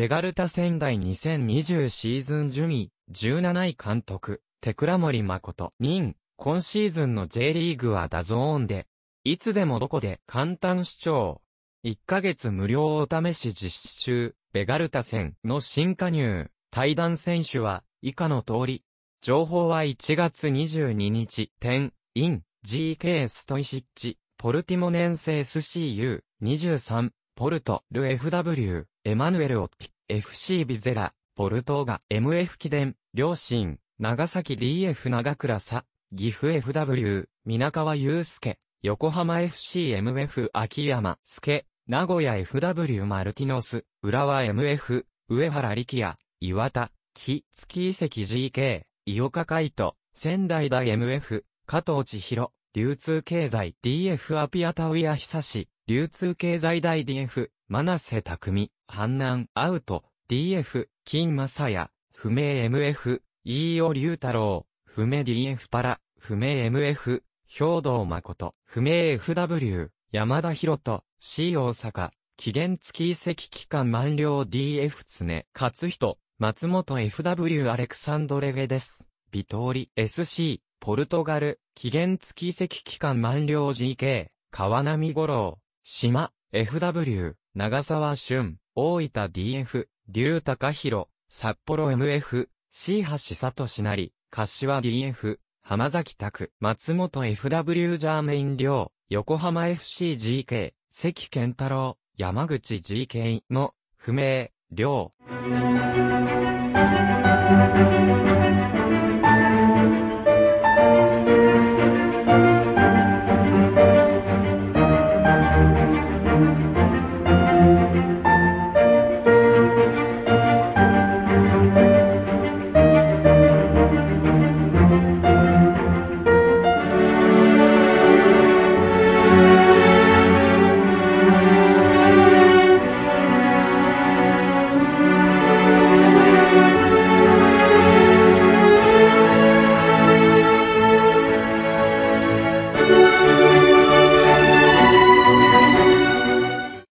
ベガルタ仙台2020シーズンジュミ、17位監督、テクラモリ誠、任、今シーズンの J リーグはダゾーンで、いつでもどこで簡単視聴。1ヶ月無料お試し実施中、ベガルタ戦の新加入、対談選手は以下の通り。情報は1月22日、点、イン、GK ストイシッチ、ポルティモネンセ SCU、23、ポルト、ル FW、エマヌエルオッティ、FC ビゼラ、ポルトーガ、MF 機電、両親、長崎 DF 長倉佐、岐阜 FW、皆川祐介、横浜 FC MF 秋山助、名古屋 FW マルティノス、浦和 MF、上原力也、岩田、木、月遺跡 GK、井岡海斗、仙台大 MF、加藤千尋、流通経済 DF アピアタウヤ久志、流通経済大 DF、真瀬匠、阪南アウト、DF、金正也、不明 MF、飯尾龍太郎、不明 DF パラ、不明 MF、兵道誠、不明 FW、山田博人、C 大阪、期限付き移籍期間満了 DF 常、勝人、松本 FW アレクサンドレゲです。ビトーリ、SC、ポルトガル、期限付き移籍期間満了 GK、川波五郎、島、FW、長沢俊、大分 DF、竜高弘、札幌 MF、C 橋里しなり、柏 DF、浜崎拓、松本 FW ジャーメイン寮、横浜 FCGK、関健太郎、山口 GK の、不明、寮。